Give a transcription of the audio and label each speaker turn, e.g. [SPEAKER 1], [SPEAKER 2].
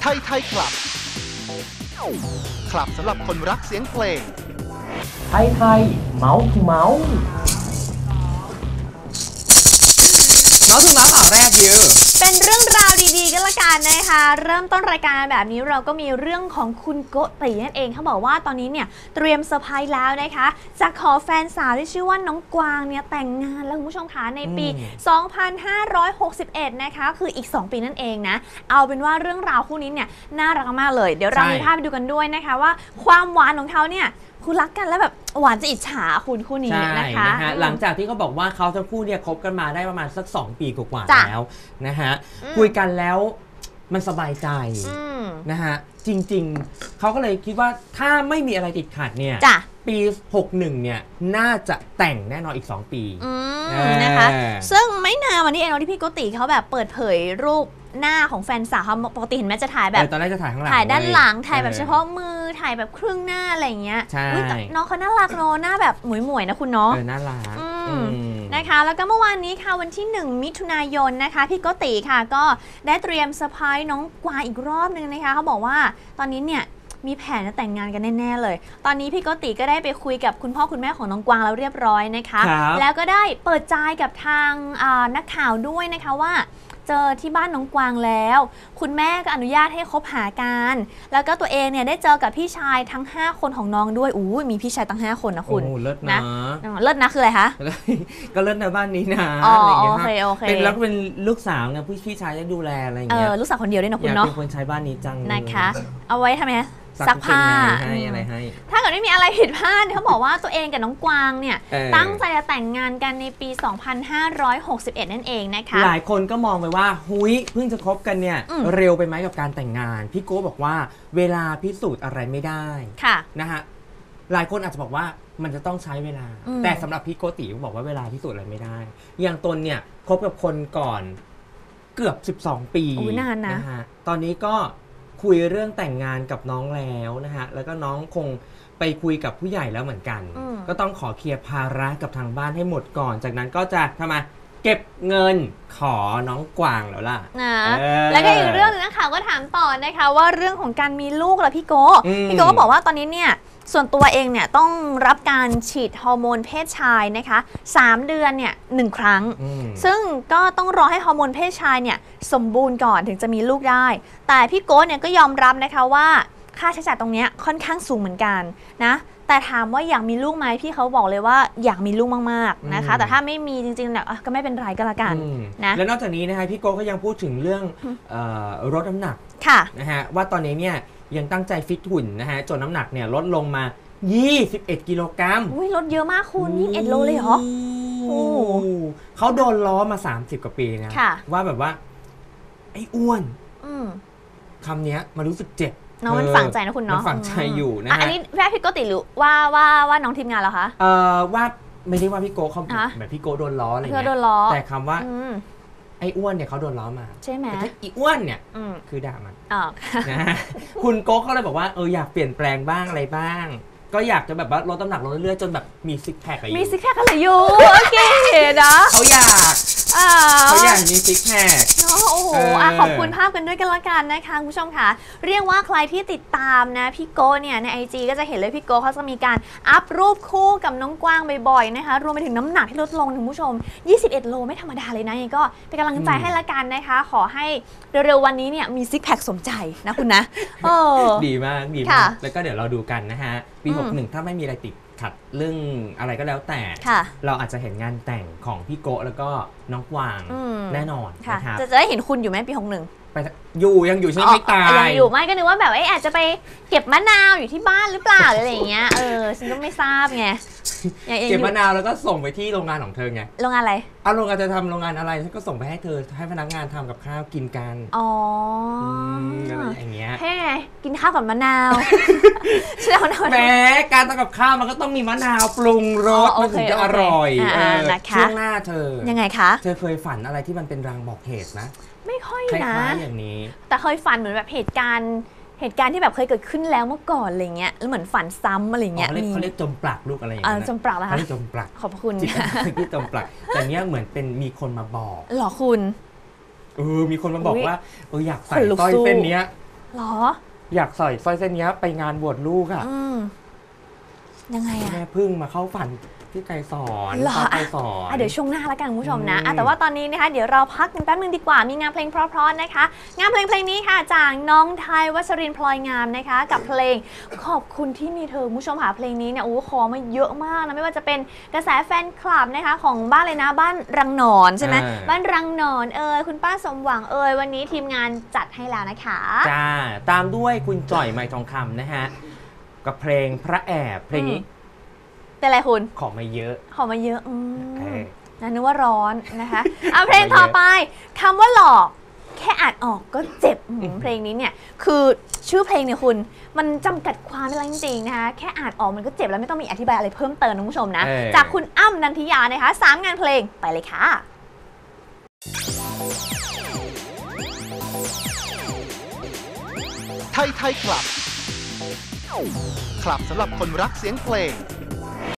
[SPEAKER 1] ไทยไทยคลับ คลับสำหรับคนรักเสียงเพลง
[SPEAKER 2] ไทยไทยเม้าท์ทูเม้าท์
[SPEAKER 3] น้องถึงมาข่าวแรกยือ
[SPEAKER 4] เป็นเรื่องราวดีๆกันละกันนะคะ เริ่มต้นรายการแบบนี้เราก็มีเรื่องของคุณโกตินั่นเองเขาบอกว่าตอนนี้เนี่ยเตรียมเซอร์ไพรส์แล้วนะคะ จะขอแฟนสาวที่ชื่อว่าน้องกวางเนี่ยแต่งงานแล้วคุณผู้ชมคะในปี 2561 นะคะ คืออีก 2 ปีนั่นเองนะ เอาเป็นว่าเรื่องราวคู่นี้เนี่ยน่ารักมากเลย เดี๋ยวเรา
[SPEAKER 3] ใช่
[SPEAKER 4] มีภาพไปดูกันด้วยนะคะว่าความหวานของเขาเนี่ยคุณรักกันแล้วแบบหวานจะอิจฉาคุณคู่นี้
[SPEAKER 3] ใช่
[SPEAKER 4] นะคะ
[SPEAKER 3] นะฮะหลังจากที่เขาบอกว่าเขาทั้งคู่เนี่ยคบกันมาได้ประมาณสัก 2 ปีกว่าๆ
[SPEAKER 4] จ้ะ
[SPEAKER 3] แล้วนะฮะ
[SPEAKER 4] อืม
[SPEAKER 3] คุยกันแล้วมันสบายใจ
[SPEAKER 4] อืม
[SPEAKER 3] นะฮะจริง ๆ เขาก็เลยคิดว่าถ้าไม่มีอะไรติดขัดเนี่ย
[SPEAKER 4] จ้ะ
[SPEAKER 3] ปี 61 เนี่ย น่าจะแต่งแน่นอนอีก 2 ปี
[SPEAKER 4] อื
[SPEAKER 3] เอ
[SPEAKER 4] ม
[SPEAKER 3] อ
[SPEAKER 4] นะคะซึ่งไม่นานวันนี้เองเนาะที่พี่โกติเขาแบบเปิดเผยรูปหน้าของแฟนสาวเขาปกติเห็นไหมจะถ่ายแบ
[SPEAKER 3] เอบอตอนแรกจะถ่ายข้างหลัง
[SPEAKER 4] ถ่ายด้านหลัง
[SPEAKER 3] ว้
[SPEAKER 4] ถ่ายแบบ
[SPEAKER 3] ออ
[SPEAKER 4] เฉพาะมือ ถ่ายแบบครึ่งหน้าอะไรอย่างเงี้ย
[SPEAKER 3] ใช่
[SPEAKER 4] อุ๊ยแต่น้องเขาน่ารักเนอะหน้าแบบหมวยๆนะคุณเนาะ
[SPEAKER 3] เออน่ารัก
[SPEAKER 4] อืม
[SPEAKER 3] อืม
[SPEAKER 4] นะคะ แล้วก็เมื่อวานนี้ค่ะวันที่ 1 มิถุนายนนะคะ พี่โกติค่ะก็ได้เตรียมเซอร์ไพรส์น้องกวางอีกรอบนึงนะคะ เขาบอกว่าตอนนี้เนี่ยมีแผนจะแต่งงานกันแน่ ๆ เลย ตอนนี้พี่โกติก็ได้ไปคุยกับคุณพ่อคุณแม่ของน้องกวางแล้วเรียบร้อยนะคะ
[SPEAKER 3] ครับ
[SPEAKER 4] แล้วก็ได้เปิดใจกับทางอ่านักข่าวด้วยนะคะว่า เจอที่บ้านน้องกวางแล้ว คุณแม่ก็อนุญาตให้คบหากัน แล้วก็ตัวเองเนี่ยได้เจอกับพี่ชายทั้ง 5 คนของน้องด้วยอู้ยมีพี่ชายตั้ง 5 คนนะคุณ
[SPEAKER 3] โอ้เลิศ
[SPEAKER 4] นะ
[SPEAKER 3] นะ
[SPEAKER 4] เลิศนะคืออะไรคะ
[SPEAKER 3] ก็เลิศในบ้านนี้นะ
[SPEAKER 4] อ๋อ
[SPEAKER 3] อะไรอย่างเงี้ย
[SPEAKER 4] โอเคโอเค
[SPEAKER 3] เป็นแล้วก็เป็นลูกสาวไงผู้พี่ชายจะดูแลอะไรอย่าง
[SPEAKER 4] เอ
[SPEAKER 3] เงี้ย
[SPEAKER 4] อลูกสาวคนเดียวด้วยนะ
[SPEAKER 3] อ
[SPEAKER 4] คุณ
[SPEAKER 3] ยาก
[SPEAKER 4] เนาะ
[SPEAKER 3] เป็นคนใช้บ้านนี้จังเลย
[SPEAKER 4] นะคะ เอาไว้ทำไมคะ
[SPEAKER 3] ซั
[SPEAKER 4] ซั
[SPEAKER 3] ก
[SPEAKER 4] ก
[SPEAKER 3] ผ้า
[SPEAKER 4] ผ้า
[SPEAKER 3] ให้
[SPEAKER 4] อืม
[SPEAKER 3] อะไรให้
[SPEAKER 4] ถ้าเกิดไม่มีอะไรผิดพลาดเขาบอกว่าตัวเองกับน้องกวางเนี่ย
[SPEAKER 3] เออ
[SPEAKER 4] ตั้งใจจะแต่งงานกันในปี 2561 นั่นเองนะคะ
[SPEAKER 3] หลายคนก็มองไปว่าหุยเพิ่งจะคบกันเนี่ย
[SPEAKER 4] อืม
[SPEAKER 3] เร็วไปไหมกับการแต่งงาน พี่โก้บอกว่าเวลาพิสูจน์อะไรไม่ได้
[SPEAKER 4] ค่ะ
[SPEAKER 3] นะฮะหลายคนอาจจะบอกว่ามันจะต้องใช้เวลา
[SPEAKER 4] อืม
[SPEAKER 3] แต่สำหรับพี่โกติก็บอกว่าเวลาพิสูจน์อะไรไม่ได้ อย่างตนเนี่ยคบกับคนก่อนเกือบ 12 ปี
[SPEAKER 4] โอ้ยนานนะ
[SPEAKER 3] ฮะตอนนี้ก็คุยเรื่องแต่งงานกับน้องแล้วนะฮะแล้วก็น้องคงไปคุยกับผู้ใหญ่แล้วเหมือนกัน
[SPEAKER 4] อืม
[SPEAKER 3] ก็ต้องขอเคลียร์ภาระกับทางบ้านให้หมดก่อน จากนั้นก็จะทำไมเก็บเงิน ขอน้องกวางแล้วล่ะ
[SPEAKER 4] นะ
[SPEAKER 3] เออ
[SPEAKER 4] แล้วก็อีกเรื่องหนึงนะคะก็ถามต่อนะคะว่าเรื่องของการมีลูกล่ะพี่โก
[SPEAKER 3] อืม
[SPEAKER 4] พี่โกก็บอกว่าตอนนี้เนี่ยส่วนตัวเองเนี่ยต้องรับการฉีดฮอร์โมนเพศชายนะคะ 3 เดือนเนี่ยหนึ่งครั้ง
[SPEAKER 3] อืม
[SPEAKER 4] ซึ่งก็ต้องรอให้ฮอร์โมนเพศชายเนี่ยสมบูรณ์ก่อนถึงจะมีลูกได้ แต่พี่โก้เนี่ยก็ยอมรับนะคะว่า ค่าใช้จ่ายตรงเนี้ยค่อนข้างสูงเหมือนกันนะแต่ถามว่าอยากมีลูกไหมพี่เขาบอกเลยว่าอยากมีลูกมากๆนะคะ
[SPEAKER 3] อืม
[SPEAKER 4] แต่ถ้าไม่มีจริงๆเนี่ยอะก็ไม่เป็นไรก็แล้วกัน
[SPEAKER 3] อืม
[SPEAKER 4] นะ
[SPEAKER 3] แล้วนอกจากนี้นะฮะพี่โก้ก็ยังพูดถึงเรื่องเอ่อลดน้ำหนัก
[SPEAKER 4] ค่ะ
[SPEAKER 3] นะฮะว่าตอนนี้เนี่ยยังตั้งใจฟิตหุ่นนะฮะจนน้ำหนักเนี่ยลดลงมา 21 กิโลกรัม
[SPEAKER 4] อุ้ยลดเยอะมากคุณยี่สิบเอ็ดโลเลยเหรอโอ้
[SPEAKER 3] เขาโดนล้อมา 30 กว่าปีนะ
[SPEAKER 4] ค่ะ
[SPEAKER 3] ว่าแบบว่า ไอ้อ้วน
[SPEAKER 4] อืม
[SPEAKER 3] คำเนี้ยมันรู้สึกเจ็บ
[SPEAKER 4] น้องมัน
[SPEAKER 3] เออ
[SPEAKER 4] ฝังใจนะคุณเนาะ
[SPEAKER 3] มันฝังใจอยู่นะ
[SPEAKER 4] อ่
[SPEAKER 3] ฮะ
[SPEAKER 4] อันนี้แม่พี่โกติหรือว่าว่าว่าน้องทีมงานเหรอคะ
[SPEAKER 3] เอ่อว่าไม่ได้ว่าพี่โก้เขา
[SPEAKER 4] ฮะ
[SPEAKER 3] แบบพี่โก้โดนล้ออะไร
[SPEAKER 4] เพื่อ
[SPEAKER 3] เงี้
[SPEAKER 4] โด
[SPEAKER 3] ย
[SPEAKER 4] นล้อ
[SPEAKER 3] แต่คำว่า
[SPEAKER 4] อืม
[SPEAKER 3] ไอ้อ้วนเนี่ยเขาโดนล้อมา
[SPEAKER 4] ใช่ไหม
[SPEAKER 3] แต่ถ้าอีอ้วนเนี่ย
[SPEAKER 4] อืม
[SPEAKER 3] คือด่ามัน
[SPEAKER 4] อ๋อ
[SPEAKER 3] นะฮะคุณโก้เขาเลยบอกว่าเอออยากเปลี่ยนแปลงบ้างอะไรบ้าง ก็อยากจะแบบว่าลดน้ำหนักลงเรื่อยๆจนแบบมีซิกแพคอะไรอยู่
[SPEAKER 4] มีซิกแพคอะไรอยู่โอเคนะ
[SPEAKER 3] เขาอยาก
[SPEAKER 4] อ่า
[SPEAKER 3] เขาอยากมีซิกแพค
[SPEAKER 4] เนาะโอ้โห
[SPEAKER 3] เอออะ
[SPEAKER 4] ขอบคุณภาพกันด้วยกันละกันนะคะคุณผู้ชมค่ะ เรียกว่าใครที่ติดตามนะพี่โก้เนี่ยใน IG ก็จะเห็นเลยพี่โก้เขาจะมีการอัพรูปคู่กับน้องกวางบ่อยๆนะคะ รวมไปถึงน้ำหนักที่ลดลงนะคุณผู้ชม 21 โลไม่ธรรมดาเลยนะยังไงก็เป็นกำลังใจให้ละกันนะคะ ขอให้เร็วๆวันนี้เนี่ยมีซิกแพคสมใจนะคุณนะเออ
[SPEAKER 3] ดีมากดี
[SPEAKER 4] ค่ะ
[SPEAKER 3] มากแล้วก็เดี๋ยวเราดูกันนะฮะปี
[SPEAKER 4] อืม
[SPEAKER 3] 61 ถ้าไม่มีอะไรติด ขัดเรื่องอะไรก็แล้วแต่
[SPEAKER 4] ค่ะ
[SPEAKER 3] เราอาจจะเห็นงานแต่งของพี่โกะแล้วก็น้องกวาง
[SPEAKER 4] อืม
[SPEAKER 3] แน่นอน
[SPEAKER 4] ค่ะ
[SPEAKER 3] นะครับ
[SPEAKER 4] จะจะได้เห็นคุณอยู่ไหมปีหกหนึ่ง
[SPEAKER 3] ไปอยู่ยังอยู่ใช่ไหมไม่ตา
[SPEAKER 4] อ๋อยั
[SPEAKER 3] ย
[SPEAKER 4] งอยู่ไม่ก็นึกว่าแบบเอ้ยอาจจะไปเก็บมะนาวอยู่ที่บ้านหรือเปล่าหรืออะไรอย่างเงี้ยเออฉันก็ไม่ทราบไงยังยัง
[SPEAKER 3] เก็บ
[SPEAKER 4] อยู่
[SPEAKER 3] มะนาวแล้วก็ส่งไปที่โรงงานของเธอไง
[SPEAKER 4] โรงงานอะไร
[SPEAKER 3] เอาโรงงานจะทำโรงงานอะไรฉันก็ส่งไปให้เธอให้พนักงานทำกับข้าวกินกัน
[SPEAKER 4] อ๋ออ
[SPEAKER 3] มอะไรอย่างเงี้ย
[SPEAKER 4] ให้ไงกินข้าวกับมะนาวใช่แล้ วนะ
[SPEAKER 3] แหมการทำกับข้าวมันก็ต้องมีมะนาวปรุงรส
[SPEAKER 4] อ๋อโอ
[SPEAKER 3] มัน
[SPEAKER 4] เค
[SPEAKER 3] ถึงจะ
[SPEAKER 4] โอ
[SPEAKER 3] อ
[SPEAKER 4] เค
[SPEAKER 3] ร่อย
[SPEAKER 4] อ่า
[SPEAKER 3] เออ
[SPEAKER 4] นะคะ
[SPEAKER 3] ช่วงหน้าเธอ
[SPEAKER 4] ยังไงคะ
[SPEAKER 3] เธอเคยฝันอะไรที่มันเป็นรางบอกเหตุไหม
[SPEAKER 4] ไม่ค่อย
[SPEAKER 3] ค
[SPEAKER 4] นะ
[SPEAKER 3] ล้ายๆอย่างนี้
[SPEAKER 4] แต่เคยฝันเหมือนแบบเหตุการณ์เหตุการณ์ที่แบบเคยเกิดขึ้นแล้วเมื่อก่อนอะไรเงี้ยแล้วเหมือนฝันซ้ำอะไร
[SPEAKER 3] อ๋อ
[SPEAKER 4] เงี้ย
[SPEAKER 3] เขาเรียก
[SPEAKER 4] มี
[SPEAKER 3] เขาเรียกจมปลักลูกอะไรอย่าง
[SPEAKER 4] อ่า
[SPEAKER 3] เงี้ยนะ
[SPEAKER 4] จมปลักแล้ว
[SPEAKER 3] เขา
[SPEAKER 4] คะ
[SPEAKER 3] เรียกจมปลัก
[SPEAKER 4] ขอบคุณ
[SPEAKER 3] จิต
[SPEAKER 4] ค่ะ
[SPEAKER 3] ที่จมปลักแต่เนี้ยเหมือนเป็นมีคนมาบอก
[SPEAKER 4] หรอคุณ
[SPEAKER 3] เออมีคนมาบอก
[SPEAKER 4] อุ๊ย
[SPEAKER 3] ว่าเอออยากใส่
[SPEAKER 4] ขนลุก
[SPEAKER 3] สร้อย
[SPEAKER 4] สู้
[SPEAKER 3] เส้นเนี้ย
[SPEAKER 4] หรอ
[SPEAKER 3] อยากใส่สร้อยเส้นเนี้ยไปงานบวชลูกอะ
[SPEAKER 4] อืมยังไงอะ
[SPEAKER 3] แม่พึ่งมาเข้าฝัน ที่ไกรสอน
[SPEAKER 4] เหรอ
[SPEAKER 3] ป้าไกรสอน
[SPEAKER 4] อะเดี๋ยวช่วงหน้าแล้วกันคุณผู้ชมนะ
[SPEAKER 3] อืม
[SPEAKER 4] อะแต่ว่าตอนนี้นะคะเดี๋ยวเราพักกันแป๊บนึงดีกว่า มีงานเพลงเพราะๆนะคะ งานเพลงเพลงนี้ค่ะจากน้องไทยวัชรินทร์พลอยงามนะคะ กับเพลงขอบคุณที่มีเธอคุณผู้ชมหาเพลงนี้เนี่ยโอ้ขอมาเยอะมากนะไม่ว่าจะเป็นกระแสแฟนคลับนะคะ ของบ้านเลยนะบ้านรังหนอนใช่ไหม
[SPEAKER 3] อ่า
[SPEAKER 4] บ้านรังหนอนเอ่ยคุณป้าสมหวังเอ่ยวันนี้ทีมงานจัดให้แล้วนะคะ
[SPEAKER 3] จ้า ตามด้วยคุณจ่อยไม้ทองคำนะฮะ กับเพลงพระแอบ เพลงนี้
[SPEAKER 4] เป็นไรคุณ
[SPEAKER 3] ขอมาเยอะ
[SPEAKER 4] ขอมาเยอะอื
[SPEAKER 3] เอ
[SPEAKER 4] ม
[SPEAKER 3] อ
[SPEAKER 4] นะนึกว่าร้อนนะคะเอาเพลงต่อไปคำว่าหลอกแค่อ่านออกก็เจ็บอืมเพลงนี้เนี่ยคือชื่อเพลงเนี่ยคุณ มันจำกัดความไม่ได้จริงๆนะคะแค่อ่านออกมันก็เจ็บแล้วไม่ต้องมีอธิบายอะไรเพิ่มเติมนะคุณผู้ชมนะ
[SPEAKER 3] เออ
[SPEAKER 4] จากคุณอ้ำนันทิยานะคะสามงานเพลงไปเลยค่ะ
[SPEAKER 1] ไทยไทยคลับคลับสำหรับคนรักเสียงเพลง